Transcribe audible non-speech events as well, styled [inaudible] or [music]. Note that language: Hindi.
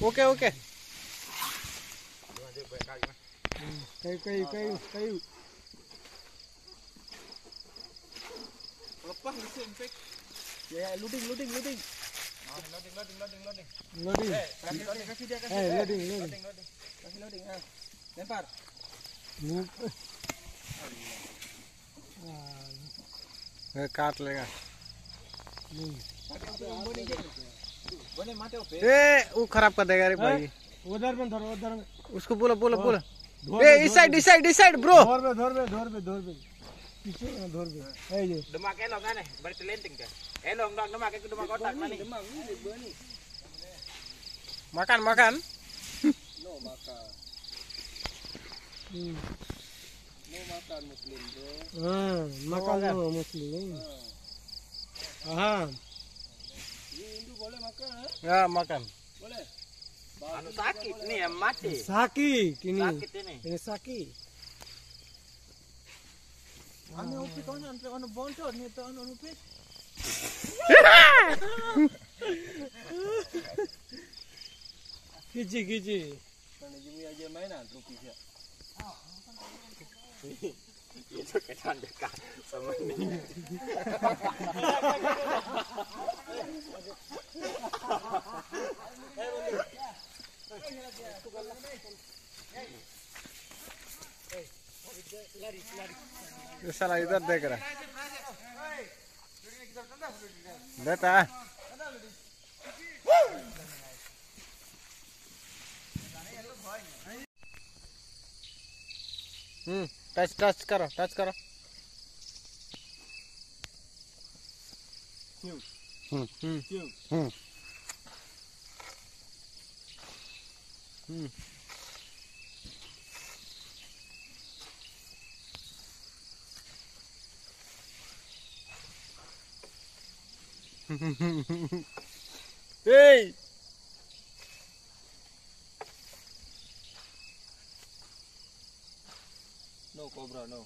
ok ok. Cây cây cây cây. Lepas mesin pik ya loading. Loading. Loading loading loading loading. Loading loading eh kasih loading kasih dia kasih eh loading loading loading kasih loading ah lempar काट लेगा नहीं खराब कर देगा भाई। उधर में उधर में। उसको बोलो बोलो बोलो। ए इस साइड इस साइड इस साइड ब्रो धर बे धर बे धर बे धर बे पीछे में धर बे ए ये। दिमाग है लगा बड़े टैलेंटिंग का ए लोग लोग दिमाग के दिमाग होता है दिमाग मकान मकान। नो मकान नो मकान मुस्लिम ब्रो हाँ। मकान मुस्लिम हाँ। boleh makan ya? Ya, makan. Boleh. Anu sakit nih ya mati. Sakit ini. Sakit ini. Ini sakit. Ame anu upi tonya antre anu, anu bonto nih tuh anu upi. [laughs] Gigi gigi. Tane jemu aja mainan upi ya. [laughs] Itu ketan dekat sama ini. [laughs] साला इधर देख रहा देता हम्म टच टच करो टच करो। हम्म हम्म हम्म। Mm. [laughs] ¡Ey! No, cobra, no.